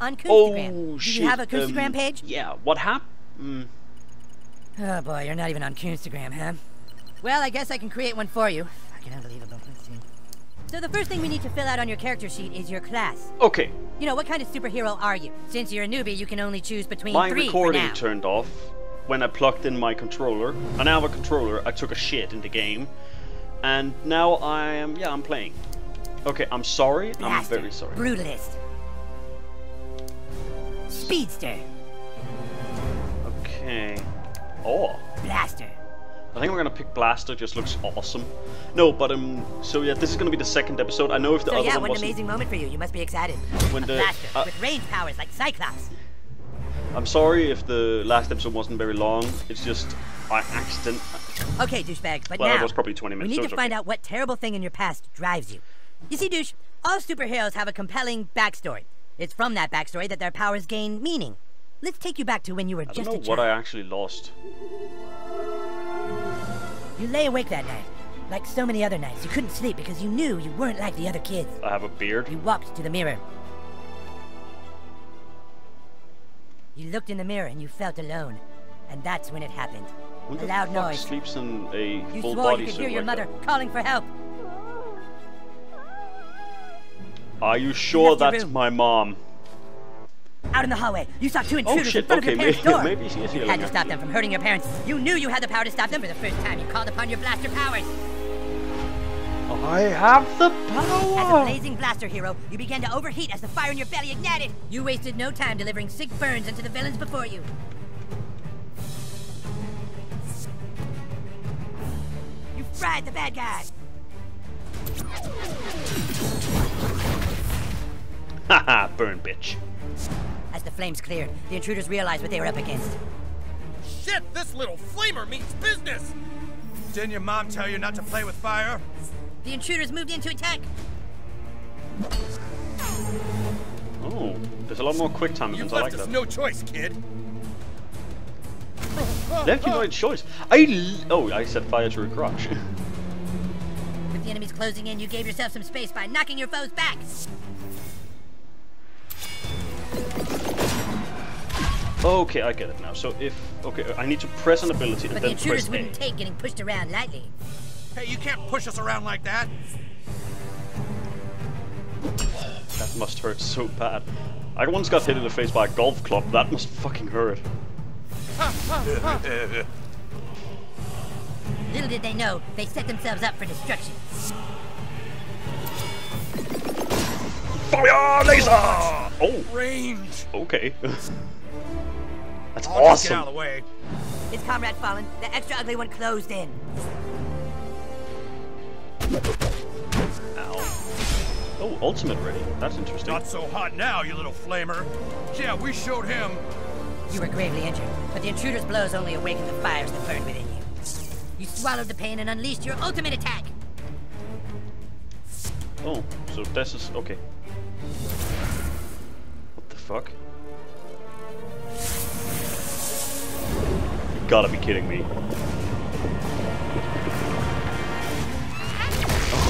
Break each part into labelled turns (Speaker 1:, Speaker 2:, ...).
Speaker 1: on
Speaker 2: Oh
Speaker 1: Instagram. Do you have a Instagram
Speaker 2: um,
Speaker 1: page?
Speaker 2: Yeah. What happened? Mm.
Speaker 1: Oh boy, you're not even on Instagram, huh? Well, I guess I can create one for you. Fucking unbelievable. So the first thing we need to fill out on your character sheet is your class.
Speaker 2: Okay.
Speaker 1: You know, what kind of superhero are you? Since you're a newbie, you can only choose between
Speaker 2: My
Speaker 1: three
Speaker 2: recording
Speaker 1: for now.
Speaker 2: turned off when I plugged in my controller. I now have a controller. I took a shit in the game, and now I am. Yeah, I'm playing. Okay, I'm sorry. I'm very sorry.
Speaker 1: Brutalist. Speedster.
Speaker 2: Okay. Oh.
Speaker 1: Blaster.
Speaker 2: I think we're gonna pick Blaster. Just looks awesome. No, but um. So yeah, this is gonna be the second episode. I know if the
Speaker 1: So
Speaker 2: other
Speaker 1: yeah,
Speaker 2: one
Speaker 1: what an amazing moment for you. You must be excited.
Speaker 2: When
Speaker 1: a
Speaker 2: the-
Speaker 1: blaster
Speaker 2: uh,
Speaker 1: with range powers like Cyclops.
Speaker 2: I'm sorry if the last episode wasn't very long. It's just I accident.
Speaker 1: Okay, douchebag, but
Speaker 2: Well, it was probably 20 minutes.
Speaker 1: we need
Speaker 2: so
Speaker 1: to find
Speaker 2: okay.
Speaker 1: out what terrible thing in your past drives you. You see, douche, all superheroes have a compelling backstory. It's from that backstory that their powers gain meaning. Let's take you back to when you were
Speaker 2: I don't
Speaker 1: just
Speaker 2: know what I actually lost.
Speaker 1: You lay awake that night, like so many other nights. You couldn't sleep because you knew you weren't like the other kids.
Speaker 2: I have a beard.
Speaker 1: You walked to the mirror. You looked in the mirror and you felt alone. And that's when it happened.
Speaker 2: Who
Speaker 1: a loud noise.
Speaker 2: sleeps in a
Speaker 1: You
Speaker 2: full
Speaker 1: swore
Speaker 2: body
Speaker 1: you could hear your
Speaker 2: like
Speaker 1: mother
Speaker 2: that?
Speaker 1: calling for help.
Speaker 2: Are you sure
Speaker 1: left
Speaker 2: that's
Speaker 1: room.
Speaker 2: my mom?
Speaker 1: Out in the hallway, you saw two oh, intruders
Speaker 2: Oh, shit,
Speaker 1: in front
Speaker 2: okay,
Speaker 1: of your parents'
Speaker 2: maybe-
Speaker 1: door.
Speaker 2: maybe she is
Speaker 1: you had to stop them from hurting your parents. You knew you had the power to stop them for the first time. You called upon your blaster powers.
Speaker 2: I have the power!
Speaker 1: As a blazing blaster hero, you began to overheat as the fire in your belly ignited. You wasted no time delivering sick burns into the villains before you. You fried the bad guys.
Speaker 2: Haha, burn, bitch.
Speaker 1: As the flames cleared, the intruders realized what they were up against.
Speaker 3: Shit, this little flamer means business! Didn't your mom tell you not to play with fire?
Speaker 1: The intruders moved in to attack.
Speaker 2: Oh, there's a lot more quick time
Speaker 3: You've
Speaker 2: events. I like
Speaker 3: left us
Speaker 2: that.
Speaker 3: no choice, kid.
Speaker 2: Left you no choice. I l- oh, I set fire to a crotch.
Speaker 1: With the enemies closing in, you gave yourself some space by knocking your foes back.
Speaker 2: okay, I get it now. So if okay, I need to press an ability and
Speaker 1: But the
Speaker 2: then
Speaker 1: intruders
Speaker 2: press A.
Speaker 1: wouldn't take getting pushed around lightly.
Speaker 3: Hey, you can't push us around like that.
Speaker 2: That must hurt so bad. I once got hit in the face by a golf club. That must fucking hurt.
Speaker 1: Little did they know, they set themselves up for destruction.
Speaker 2: Fire laser! Oh,
Speaker 3: Range!
Speaker 2: okay. That's
Speaker 3: I'll just get out of the way.
Speaker 1: His comrade fallen, the extra ugly one closed in.
Speaker 2: Ow. Oh, ultimate ready. That's interesting.
Speaker 3: Not so hot now, you little flamer. Yeah, we showed him.
Speaker 1: You were gravely injured, but the intruder's blows only awakened the fires that burned within you. You swallowed the pain and unleashed your ultimate attack.
Speaker 2: Oh, so this is okay. What the fuck? You gotta be kidding me.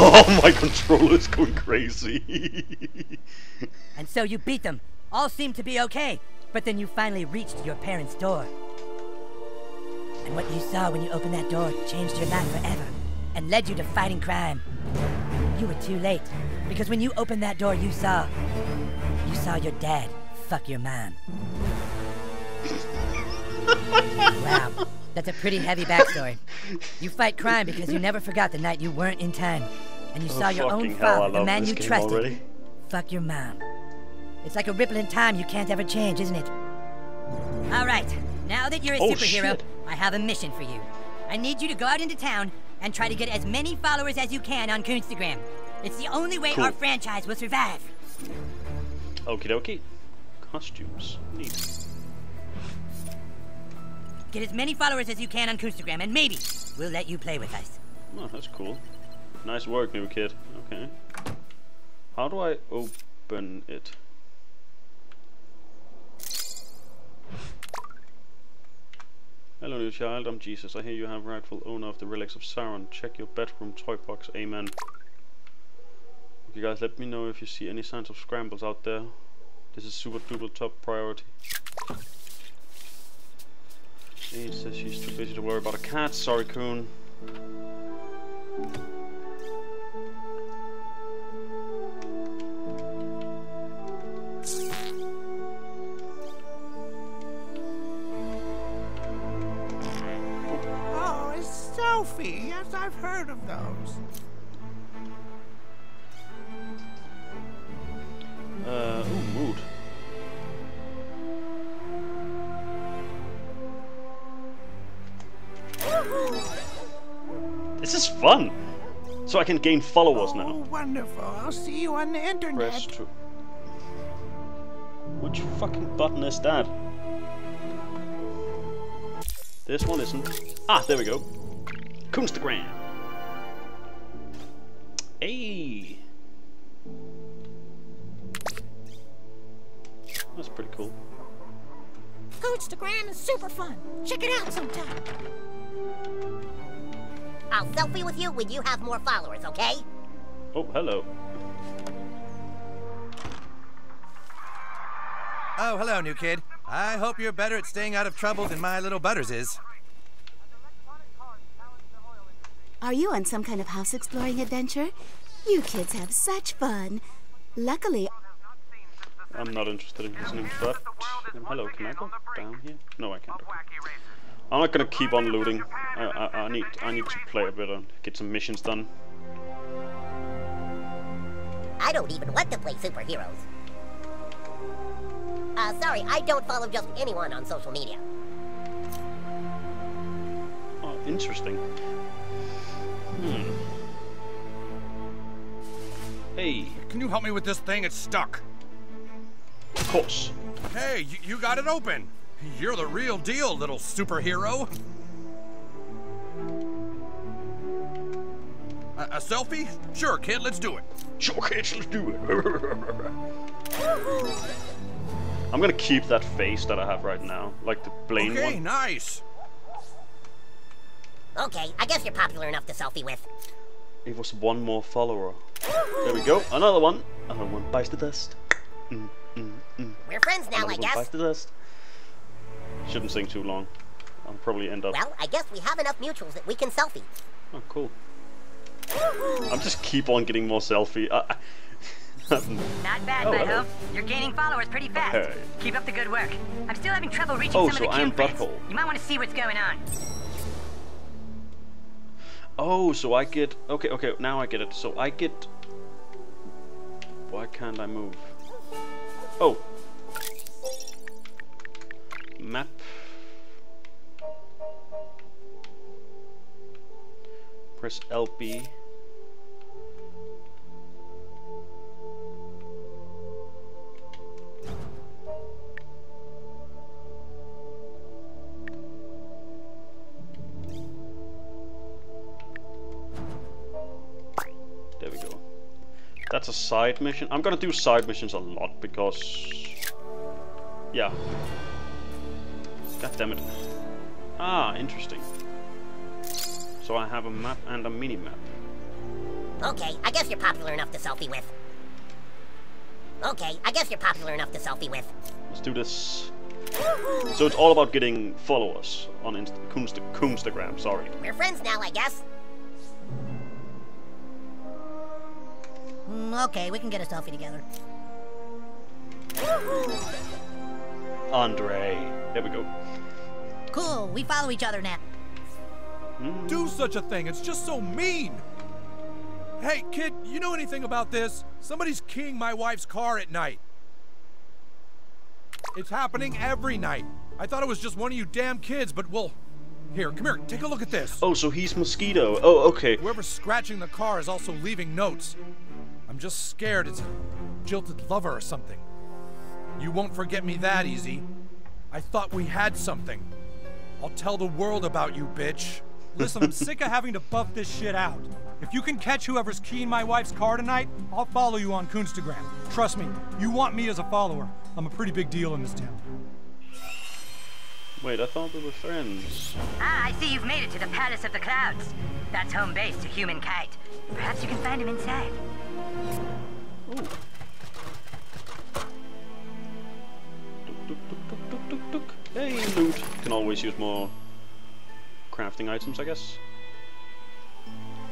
Speaker 2: Oh, my controller's going crazy.
Speaker 1: And so you beat them. All seemed to be okay, but then you finally reached your parents' door. And what you saw when you opened that door changed your life forever and led you to fighting crime. You were too late, because when you opened that door, you saw. You saw your dad fuck your mom. wow, that's a pretty heavy backstory. You fight crime because you never forgot the night you weren't in time. And you
Speaker 2: Oh,
Speaker 1: saw your own
Speaker 2: fucking hell, I
Speaker 1: father, the man you trusted,
Speaker 2: already.
Speaker 1: fuck your mom. It's like a ripple in time you can't ever change, isn't it? All right, now that you're a
Speaker 2: Oh,
Speaker 1: superhero,
Speaker 2: shit.
Speaker 1: I have a mission for you. I need you to go out into town and try to get as many followers as you can on Coonstagram. It's the only way
Speaker 2: Cool.
Speaker 1: our franchise will survive.
Speaker 2: Okie dokie. Costumes. Neat.
Speaker 1: Get as many followers as you can on Coonstagram, and maybe we'll let you play with us.
Speaker 2: Oh, that's cool. Nice work, new kid. Okay. How do I open it? Hello, new child. I'm Jesus. I hear you have rightful owner of the relics of Sauron. Check your bedroom toy box. Amen. Okay, guys, let me know if you see any signs of scrambles out there. This is super duper top priority. He says she's too busy to worry about a cat. Sorry, Coon.
Speaker 4: Sophie. Yes, I've heard of those.
Speaker 2: Uh, ooh, mood. This is fun! So I can gain followers
Speaker 4: Oh,
Speaker 2: now.
Speaker 4: wonderful. I'll see you on the internet.
Speaker 2: Press to... Which fucking button is that? This one isn't. Ah, there we go. Coonstagram. Hey. That's pretty cool.
Speaker 5: Instagram is super fun. Check it out sometime.
Speaker 6: I'll selfie with you when you have more followers, okay?
Speaker 2: Oh, hello.
Speaker 3: Oh, hello, new kid. I hope you're better at staying out of trouble than my little Butters is.
Speaker 7: Are you on some kind of house exploring adventure? You kids have such fun. Luckily,
Speaker 2: I'm not interested in listening to that. Um, hello, can I go down here? No, I can't. Okay. I'm not gonna keep on looting. I, I, I need I need to play a bit and get some missions done.
Speaker 6: I don't even want to play superheroes. Uh, sorry, I don't follow just anyone on social media.
Speaker 2: Oh, interesting. Hmm. Hey,
Speaker 3: Can you help me with this thing? It's stuck.
Speaker 2: of course.
Speaker 3: Hey, you, you got it open. You're the real deal, little superhero. A, a selfie? Sure, kid, let's do it.
Speaker 2: Sure, kids, let's do it. I'm gonna keep that face that I have right now, like the Blaine
Speaker 3: okay,
Speaker 2: one.
Speaker 3: nice.
Speaker 6: Okay, I guess you're popular enough to selfie with.
Speaker 2: It was one more follower. There we go, another one. Another one bites the dust. Mm, mm, mm.
Speaker 6: We're friends now,
Speaker 2: Another
Speaker 6: I
Speaker 2: one
Speaker 6: guess.
Speaker 2: bites the dust. Shouldn't sing too long. I'll probably end up.
Speaker 6: Well, I guess we have enough mutuals that we can selfie.
Speaker 2: Oh, cool. I'm just keep on getting more selfie. I,
Speaker 1: Not bad,
Speaker 2: Oh,
Speaker 1: Butthole.
Speaker 2: hello.
Speaker 1: You're gaining followers pretty fast.
Speaker 2: Hey.
Speaker 1: Keep up the good work. I'm still having trouble reaching
Speaker 2: Oh,
Speaker 1: some
Speaker 2: so
Speaker 1: of the
Speaker 2: I'm
Speaker 1: Cube friends.
Speaker 2: Butthole.
Speaker 1: You might want to see what's going on.
Speaker 2: Oh, so I get. Okay, okay, now I get it. So I get. Why can't I move? Oh. Map. Press LB. That's a side mission. I'm gonna do side missions a lot because... Yeah. God damn it. Ah, interesting. So I have a map and a mini-map.
Speaker 6: Okay, I guess you're popular enough to selfie with. Okay, I guess you're popular enough to selfie with.
Speaker 2: Let's do this. So it's all about getting followers on Inst Kunst Coonstagram, sorry.
Speaker 6: We're friends now, I guess.
Speaker 5: Mm, okay, we can get a selfie together.
Speaker 2: Andre. There we go.
Speaker 5: Cool, we follow each other now.
Speaker 3: Do such a thing. It's just so mean. Hey, kid, you know anything about this? Somebody's keying my wife's car at night. It's happening every night. I thought it was just one of you damn kids, but well, here, come here, take a look at this.
Speaker 2: Oh, so he's Mosquito. Oh, okay.
Speaker 3: Whoever's scratching the car is also leaving notes. I'm just scared it's a jilted lover or something. You won't forget me that easy. I thought we had something. I'll tell the world about you, bitch.
Speaker 8: Listen, I'm sick of having to buff this shit out. If you can catch whoever's keying my wife's car tonight, I'll follow you on Coonstagram. Trust me, you want me as a follower. I'm a pretty big deal in this town.
Speaker 2: Wait, I thought we were friends.
Speaker 1: Ah, I see you've made it to the Palace of the Clouds. That's home base to Human Kite. Perhaps you can find him inside.
Speaker 2: Hey, loot. Can always use more crafting items, I guess.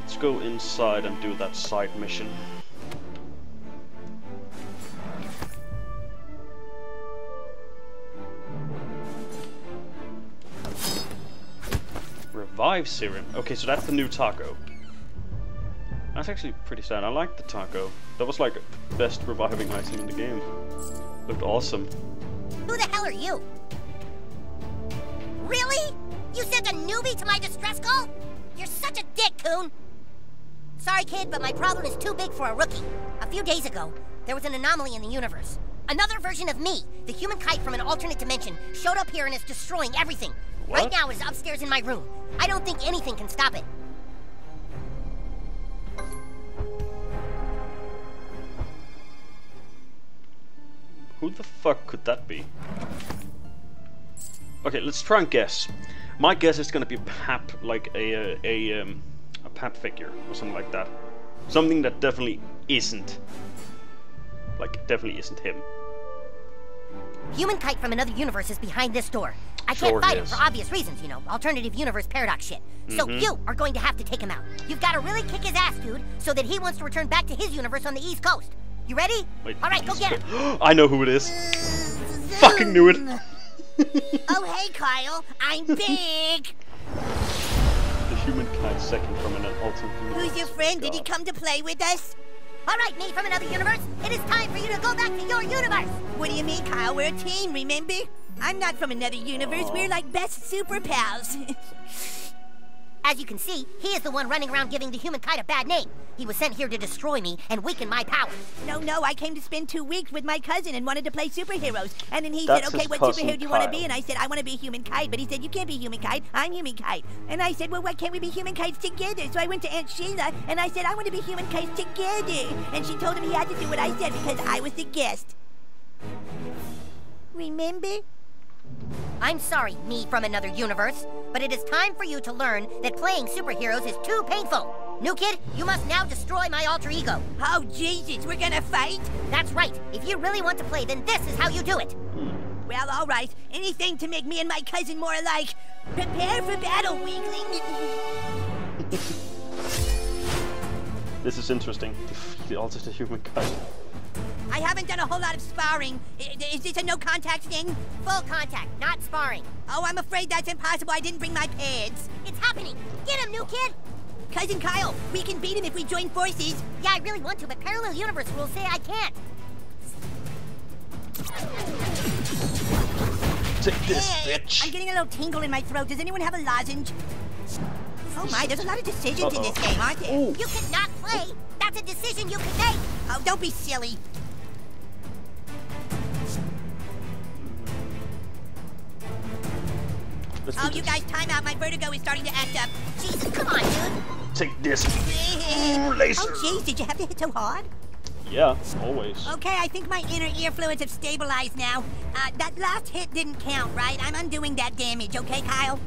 Speaker 2: Let's go inside and do that side mission. Revive serum. Okay, so that's the new taco. That's actually pretty sad. I like the taco. That was like the best reviving item in the game. Looked awesome.
Speaker 6: Who the hell are you? Really? You sent a newbie to my distress call? You're such a dick, Coon! Sorry, kid, but my problem is too big for a rookie. A few days ago, there was an anomaly in the universe. Another version of me, the human kite from an alternate dimension, showed up here and is destroying everything.
Speaker 2: What?
Speaker 6: Right now, it is upstairs in my room. I don't think anything can stop it.
Speaker 2: Who the fuck could that be? Okay, let's try and guess. My guess is gonna be Pap, like a uh, a um, a Pap figure or something like that. Something that definitely isn't. Like definitely isn't him.
Speaker 6: Human kite from another universe is behind this door. I
Speaker 2: Sure
Speaker 6: can't fight him for obvious reasons, you know, alternative universe paradox shit. So
Speaker 2: Mhm.
Speaker 6: you are going to have to take him out. You've got to really kick his ass, dude, so that he wants to return back to his universe on the East Coast. You ready?
Speaker 2: Wait,
Speaker 6: All right, go get him.
Speaker 2: I know who it is. Fucking knew it.
Speaker 6: oh, hey, Kyle. I'm big.
Speaker 2: The human kite second from an alternate universe.
Speaker 1: Who's your friend? Did he come to play with us?
Speaker 6: All right, me from another universe. It is time for you to go back to your universe.
Speaker 1: What do you mean, Kyle? We're a team, remember? I'm not from another universe. We're like best super pals.
Speaker 6: As you can see, he is the one running around giving the human kite a bad name. He was sent here to destroy me and weaken my power.
Speaker 1: no, no, I came to spend two weeks with my cousin and wanted to play superheroes. And then he
Speaker 2: That's
Speaker 1: said, okay, what
Speaker 2: cousin,
Speaker 1: superhero do you want to be? And I said, I want to be human kite. But he said, you can't be human kite. I'm human kite. And I said, well, why can't we be human kites together? So I went to Aunt Sheila and I said, I want to be human kites together. And she told him he had to do what I said because I was the guest. Remember?
Speaker 6: I'm sorry, me from another universe, but it is time for you to learn that playing superheroes is too painful. New kid, you must now destroy my alter ego.
Speaker 1: Oh, Jesus, we're gonna fight?
Speaker 6: That's right. If you really want to play, then this is how you do it.
Speaker 1: Well, all right. Anything to make me and my cousin more alike. Prepare for battle, weakling.
Speaker 2: This is interesting. Defeat the alternate human kite.
Speaker 1: I haven't done a whole lot of sparring. I- Is this a no contact thing?
Speaker 6: Full contact, not sparring.
Speaker 1: Oh, I'm afraid that's impossible. I didn't bring my pads.
Speaker 6: It's happening. Get him, new kid.
Speaker 1: Cousin Kyle, we can beat him if we join forces.
Speaker 6: Yeah, I really want to, but parallel universe rules say I can't.
Speaker 2: Take this,
Speaker 1: Eh,
Speaker 2: bitch.
Speaker 1: I'm getting a little tingle in my throat. Does anyone have a lozenge? Oh my, there's a lot of decisions in
Speaker 2: Uh-oh.
Speaker 1: this game, aren't there?
Speaker 2: Ooh.
Speaker 6: You cannot play. That's a decision you can make.
Speaker 1: Oh, don't be silly.
Speaker 2: Let's
Speaker 1: Oh, you guys, time out. My vertigo is starting to act up.
Speaker 6: Jesus, come on, dude.
Speaker 2: Take this.
Speaker 1: oh,
Speaker 2: laser.
Speaker 1: jeez, did you have to hit so hard?
Speaker 2: Yeah, always.
Speaker 1: Okay, I think my inner ear fluids have stabilized now. Uh, that last hit didn't count, right? I'm undoing that damage, okay, Kyle?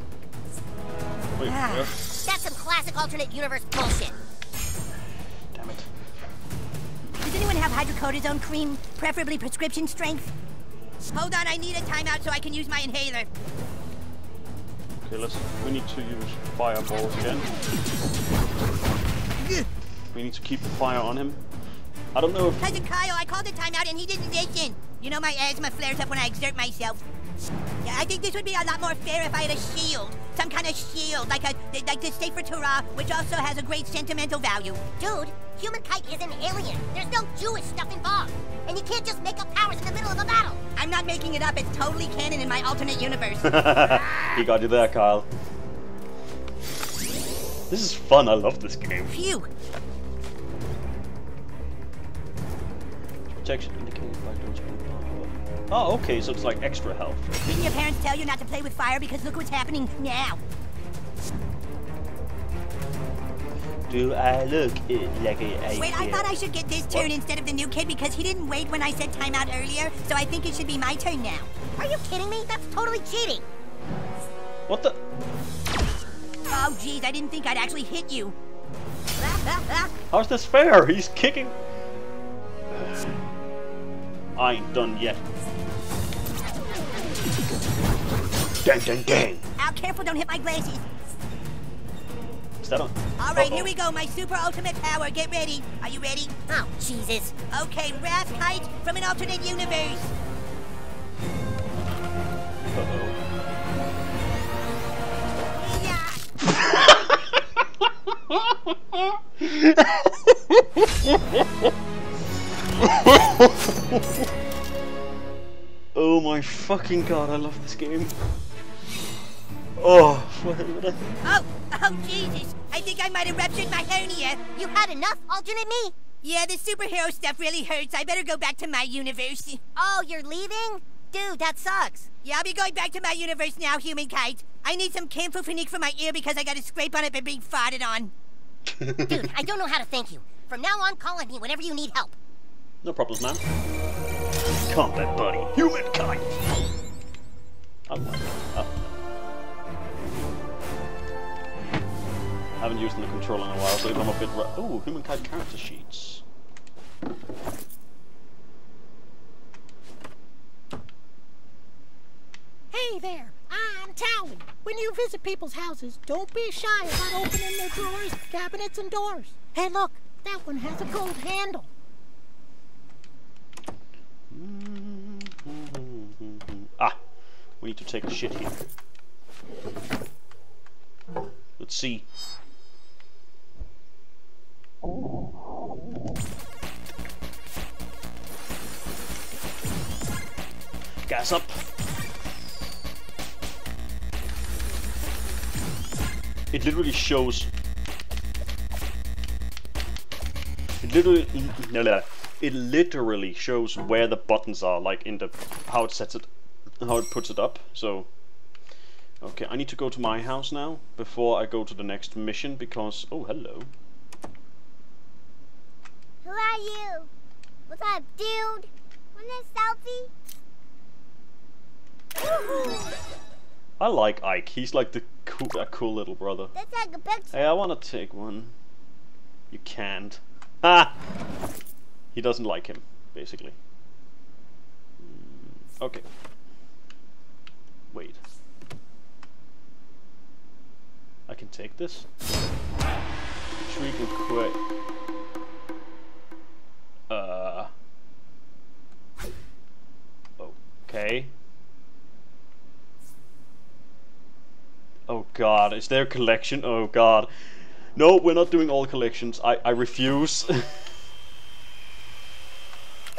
Speaker 2: Wait,
Speaker 1: Ah.
Speaker 2: what?
Speaker 6: That's some classic alternate universe bullshit.
Speaker 1: Does anyone have hydrocortisone cream, preferably prescription strength? Hold on, I need a timeout so I can use my inhaler.
Speaker 2: Okay, let's. We need to use fireballs again. We need to keep the fire on him. I don't know if.
Speaker 1: Cousin Kyle, I called a timeout and he didn't listen. You know my asthma flares up when I exert myself. Yeah, I think this would be a lot more fair if I had a shield. Some kind of shield, like a like the Sefer Torah, which also has a great sentimental value.
Speaker 6: Dude, human kite is an alien. There's no Jewish stuff involved. And you can't just make up powers in the middle of a battle.
Speaker 1: I'm not making it up, it's totally canon in my alternate universe.
Speaker 2: he got you there, Kyle. This is fun. I love this game.
Speaker 1: Phew.
Speaker 2: Protection indicated by those. Oh, okay. So it's like extra health.
Speaker 1: Didn't your parents tell you not to play with fire because look what's happening now?
Speaker 2: Do I look like a?
Speaker 1: Wait, I thought I should get this turn instead of the new kid because he didn't wait when I said timeout earlier, so I think it should be my turn now.
Speaker 6: Are you kidding me? That's totally cheating.
Speaker 2: What the?
Speaker 1: Oh, jeez, I didn't think I'd actually hit you.
Speaker 2: How's this fair? He's kicking. I ain't done yet. Dang, dang, dang.
Speaker 5: Ow, careful, don't hit my glasses.
Speaker 2: Is that on?
Speaker 5: All right,
Speaker 2: Uh-oh.
Speaker 5: here we go. My super ultimate power. Get ready. Are you ready?
Speaker 6: Oh, Jesus.
Speaker 5: Okay, Wrath Kite from an alternate universe.
Speaker 2: Uh-oh. Oh my fucking god, I love this game. Oh, what the-
Speaker 5: Oh, oh, Jesus. I think I might have ruptured my hernia.
Speaker 6: You had enough, alternate me?
Speaker 5: Yeah, the superhero stuff really hurts. I better go back to my universe.
Speaker 6: Oh, you're leaving? Dude, that sucks.
Speaker 5: Yeah, I'll be going back to my universe now, Human Kite. I need some Campho-Phenique for my ear because I got a scrape on it by being farted on.
Speaker 6: Dude, I don't know how to thank you. From now on, call on me whenever you need help.
Speaker 2: No problems, man. Combat buddy, Human Kite. Oh my god. I haven't used the controller in a while, so I'm a bit. Oh, Human Kite character sheets.
Speaker 4: Hey there, I'm Talon. When you visit people's houses, don't be shy about opening their drawers, cabinets, and doors. Hey, look, that one has a gold handle.
Speaker 2: Ah, we need to take a shit here. Let's see. Gas up. It literally shows. It literally, no, no, it literally shows where the buttons are, like in the how it sets it, how it puts it up. So, okay, I need to go to my house now before I go to the next mission because oh hello.
Speaker 6: Who are you? What's up, dude? Want a selfie?
Speaker 2: I like Ike. He's like the cool, a cool little brother.
Speaker 6: Let's take a picture.
Speaker 2: Hey, I want to take one. You can't. Ah! He doesn't like him, basically. Mm, Okay. Wait. I can take this? Shriek and quit. Uh. Okay. Oh god, is there a collection? Oh god. No, we're not doing all collections. I, I refuse.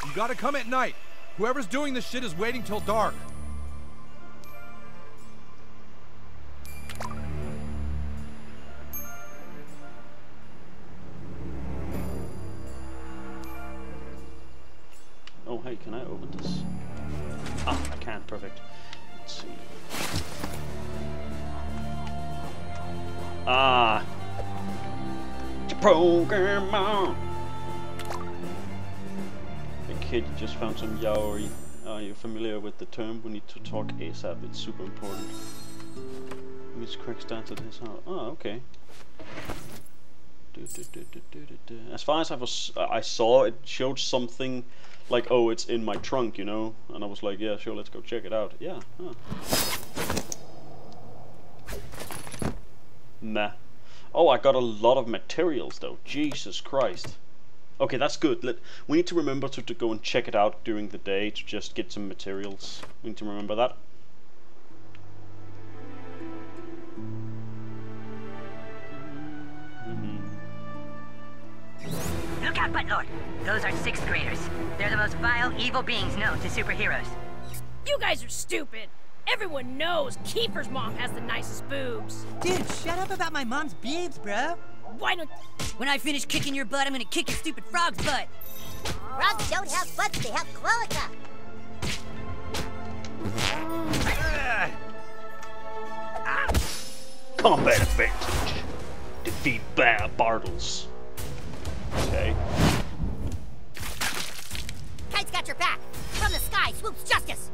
Speaker 3: You gotta come at night. Whoever's doing this shit is waiting till dark.
Speaker 2: oh, hey, can I open this? Ah, I can't. Perfect. Let's see. Ah. The program on. Hey kid, just found some yaoi. Are you familiar with the term? We need to talk ASAP. It's super important. Miss starts at his house. Oh, okay. As far as I was, I saw it showed something like, oh, it's in my trunk, you know, and I was like, yeah, sure, let's go check it out. Yeah. Huh. Nah. Oh, I got a lot of materials though. Jesus Christ. Okay, that's good. Let, we need to remember to, to go and check it out during the day to just get some materials. We need to remember that. Mm-hmm.
Speaker 1: Look out, Buttlord! Those are sixth graders. They're the most vile, evil beings known to superheroes.
Speaker 9: You guys are stupid. Everyone knows Kiefer's mom has the nicest boobs.
Speaker 1: Dude, shut up about my mom's boobs, bro.
Speaker 9: Why don't
Speaker 1: When I finish kicking your butt, I'm gonna kick your stupid frog's butt.
Speaker 6: Frogs don't have butts, they have cloaca.
Speaker 2: Combat advantage. Defeat ba Bartles. Okay.
Speaker 6: Kite's got your back. From the sky swoops justice.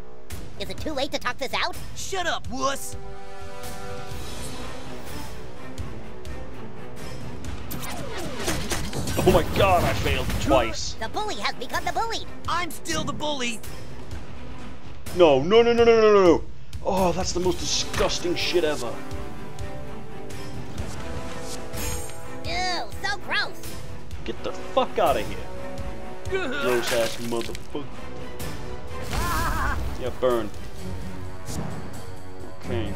Speaker 6: Is it too late to talk this out?
Speaker 1: Shut up, wuss!
Speaker 2: Oh my god, I failed twice.
Speaker 6: The bully has become the bullied.
Speaker 1: I'm still the bully!
Speaker 2: No, no, no, no, no, no, no, no. Oh, that's the most disgusting shit ever.
Speaker 5: Ew, so gross.
Speaker 2: Get the fuck out of here. Gross ass motherfucker. Yeah, burn. Okay.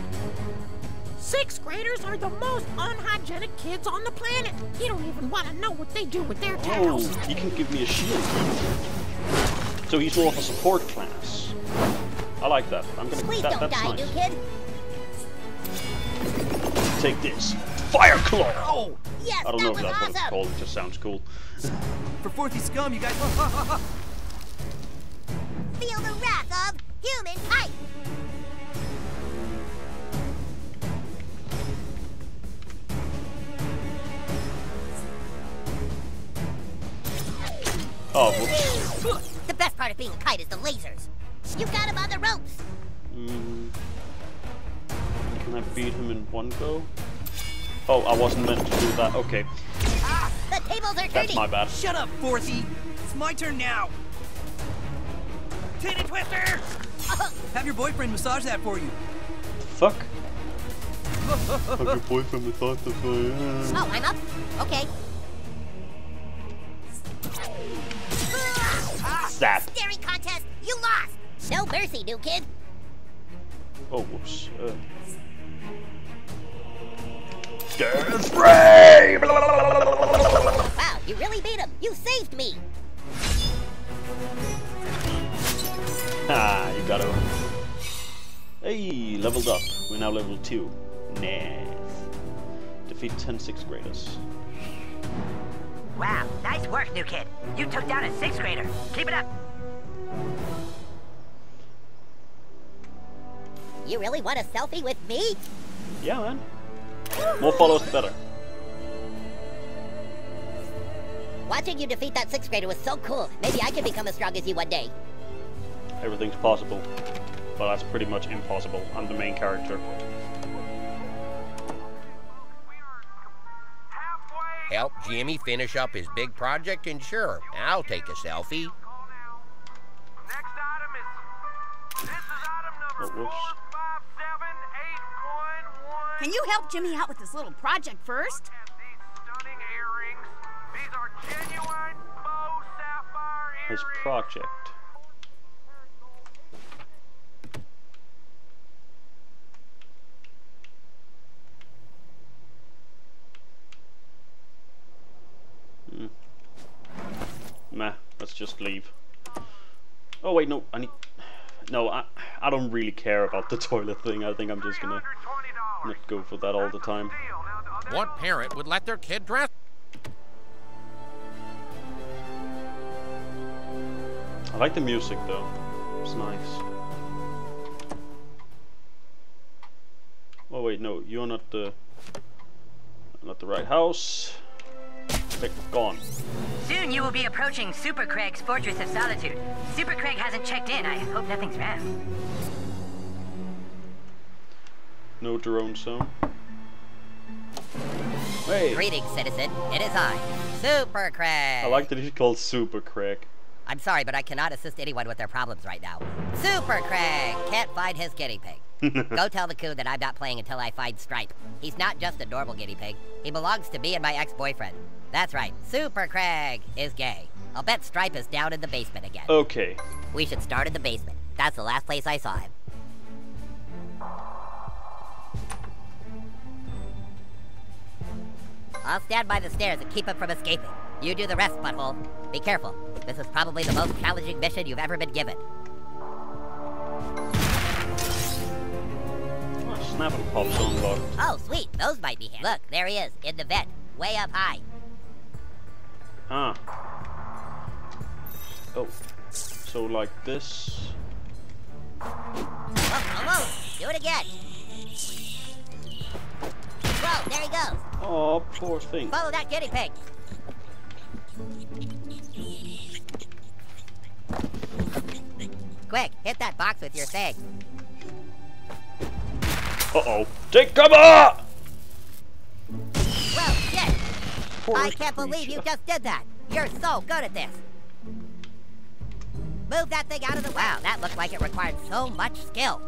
Speaker 4: Sixth graders are the most unhygienic kids on the planet. You don't even want to know what they do with their
Speaker 2: Oh,
Speaker 4: tails.
Speaker 2: he can give me a shield. So he's more of a support class. I like that. I'm gonna.
Speaker 5: Please
Speaker 2: that,
Speaker 5: don't
Speaker 2: that's
Speaker 5: die,
Speaker 2: nice.
Speaker 5: new kid.
Speaker 2: Take this. Fire claw.
Speaker 3: Oh,
Speaker 5: Yes,
Speaker 2: I don't
Speaker 5: that
Speaker 2: know if
Speaker 5: was
Speaker 2: that's what it's called. It just sounds cool.
Speaker 3: for Fourthy Scum, you guys.
Speaker 5: Feel the wrath of Human Kite.
Speaker 2: Oh, whoops.
Speaker 5: The best part of being a kite is the lasers. You've got him on the ropes.
Speaker 2: Mm. Can I beat him in one go? Oh, I wasn't meant to do that. Okay,
Speaker 5: The tables are
Speaker 2: that's
Speaker 5: turning.
Speaker 2: my bad.
Speaker 3: Shut up, Fourthy. It's my turn now. Titty twister. Have your boyfriend massage that for you.
Speaker 2: Fuck. Have your boyfriend massage that for you.
Speaker 5: Oh, I'm up? Okay.
Speaker 2: Zap.
Speaker 5: Staring contest, you lost. No mercy, new kid.
Speaker 2: Oh, whoops. Uh. Death ray!
Speaker 5: Wow, you really beat him. You saved me.
Speaker 2: Ah, you got him. Hey, leveled up. We're now level 2. Nice. Defeat 10 sixth graders.
Speaker 1: Wow, nice work, new kid. You took down a sixth grader. Keep it up.
Speaker 5: You really want a selfie with me?
Speaker 2: Yeah, man. More followers, the better.
Speaker 5: Watching you defeat that sixth grader was so cool. Maybe I can become as strong as you one day.
Speaker 2: Everything's possible. But that's pretty much impossible. I'm the main character.
Speaker 10: Help Jimmy finish up his big project, and sure, I'll take a selfie.
Speaker 2: Oh, whoops.
Speaker 11: Can you help Jimmy out with this little project first?
Speaker 2: His project. Hmm. Meh, let's just leave. Oh wait, no, I need... No, I, I don't really care about the toilet thing. I think I'm just gonna not go for that all the time.
Speaker 10: What parent would let their kid dress?
Speaker 2: I like the music though. It's nice. Oh wait, no, you're not the not the right house. Click gone.
Speaker 1: Soon you will be approaching Super Craig's Fortress of Solitude. Super Craig hasn't checked in. I hope nothing's wrong.
Speaker 2: No drone zone. Hey,
Speaker 5: Greetings, citizen. It is I, Super Craig.
Speaker 2: I like that he's called Super Craig.
Speaker 5: I'm sorry, but I cannot assist anyone with their problems right now. Super Craig can't find his guinea pig. Go tell the coon that I'm not playing until I find Stripe. He's not just a normal guinea pig. He belongs to me and my ex-boyfriend. That's right, Super Craig is gay. I'll bet Stripe is down in the basement again.
Speaker 2: Okay.
Speaker 5: We should start in the basement. That's the last place I saw him. I'll stand by the stairs and keep him from escaping. You do the rest, butthole. Be careful. This is probably the most challenging mission you've ever been given.
Speaker 2: Oh, snap and pop's unlocked.
Speaker 5: Oh, sweet. Those might be him. Look, there he is, in the vent, way up high.
Speaker 2: Ah. Oh. So like this.
Speaker 5: Oh, almost. Do it again. Whoa, there he goes.
Speaker 2: Oh, poor thing.
Speaker 5: Follow that guinea pig. Quick, hit that box with your thing.
Speaker 2: Uh-oh. Take cover!
Speaker 5: I can't believe you just did that. You're so good at this. Move that thing out of the way. Wow, that looked like it required so much skill.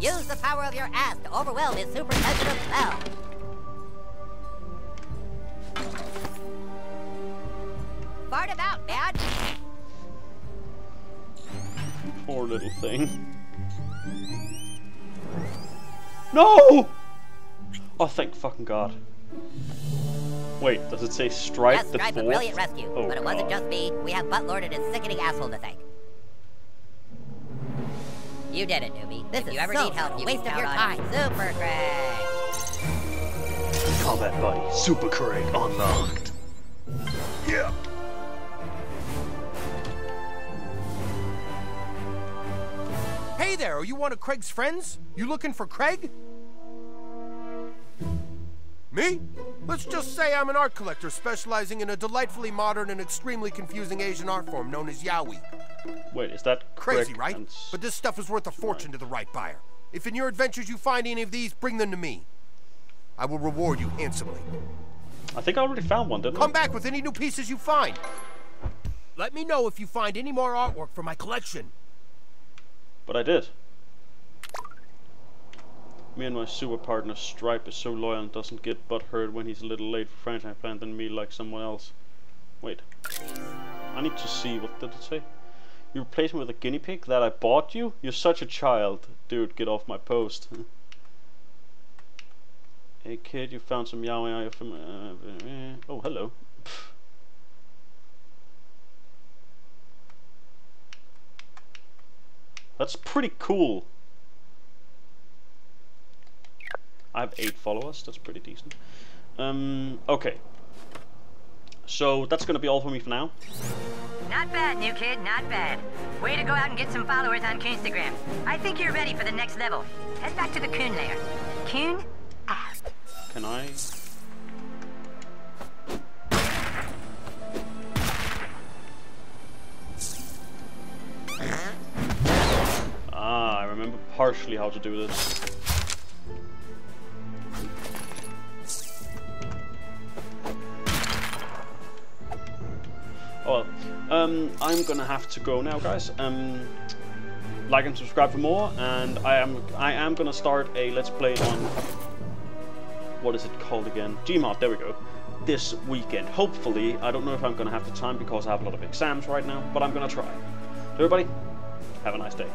Speaker 6: Use the power of your ass to overwhelm his super sensitive spell. Fart him out, man.
Speaker 2: Poor little thing. No! Oh, thank fucking god. Wait, does it say Stripe
Speaker 6: Yes,
Speaker 2: the
Speaker 6: Stripe, a brilliant rescue.
Speaker 2: Oh,
Speaker 6: but it wasn't just me. We have Buttlord and his sickening asshole to thank. You did it, newbie. This if
Speaker 5: is
Speaker 6: you ever
Speaker 5: so
Speaker 6: need help, you
Speaker 5: waste
Speaker 6: can
Speaker 5: of your
Speaker 6: time. Super Craig.
Speaker 2: Combat buddy, Super Craig unlocked. Yeah.
Speaker 10: Hey there, are you one of Craig's friends? You looking for Craig? Me? Let's just say I'm an art collector specializing in a delightfully modern and extremely confusing Asian art form known as yaoi.
Speaker 2: Wait, is that
Speaker 10: Crazy, right? But this stuff is worth a fortune to the right buyer. If in your adventures you find any of these, bring them to me. I will reward you handsomely.
Speaker 2: I think I already found one, didn't
Speaker 10: Come
Speaker 2: I?
Speaker 10: Come back with any new pieces you find. Let me know if you find any more artwork for my collection.
Speaker 2: But I did. Me and my super partner Stripe is so loyal and doesn't get butthurt when he's a little late for franchise plan than me like someone else. Wait. I need to see, what did it say? You replaced me with a guinea pig that I bought you? You're such a child. Dude, get off my post. hey kid, you found some yaoi are from... Uh, oh, hello. That's pretty cool. I have eight followers. That's pretty decent. Um, okay. So that's gonna be all for me for now.
Speaker 1: Not bad, new kid, not bad. Way to go out and get some followers on Coonstagram. I think you're ready for the next level. Head back to the Coon lair. Coon out.
Speaker 2: Can I? Ah, I remember partially how to do this. Well, um, I'm gonna have to go now, guys. Um, like and subscribe for more, and I am I am gonna start a let's play on what is it called again? Gmod, there we go. This weekend. Hopefully, I don't know if I'm gonna have the time because I have a lot of exams right now, but I'm gonna try. So everybody, have a nice day.